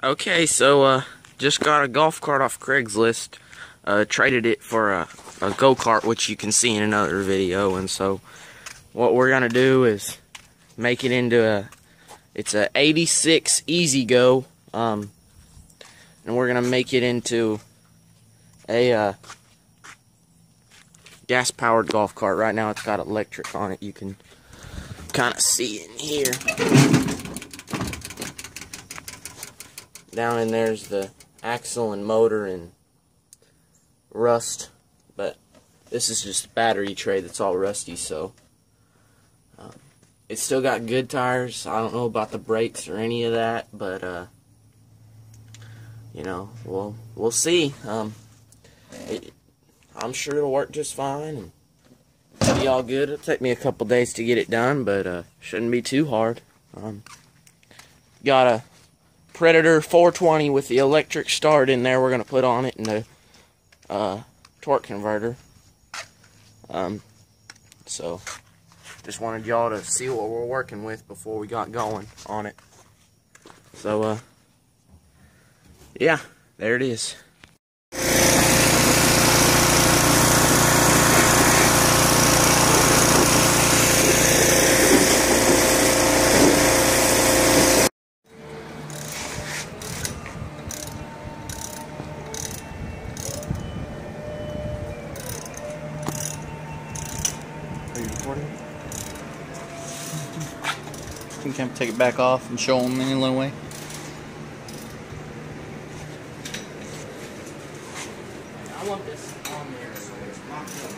Okay, so uh, just got a golf cart off Craigslist. Uh, traded it for a, a go-kart, which you can see in another video. And so, what we're gonna do is make it into a. It's a '86 EZ GO. um, and we're gonna make it into a uh, gas-powered golf cart. Right now, it's got electric on it. You can kind of see in here down in there's the axle and motor and rust but this is just a battery tray that's all rusty so um, it's still got good tires. I don't know about the brakes or any of that but uh, you know we'll we'll see. Um, it, I'm sure it'll work just fine and be all good. It'll take me a couple days to get it done but uh, shouldn't be too hard. Um, got a Predator 420 with the electric start in there. We're going to put on it and the uh, torque converter. Um, so, just wanted y'all to see what we're working with before we got going on it. So, uh, yeah, there it is. recording. You can take it back off and show them in a little way. I want this on there so it's locked up.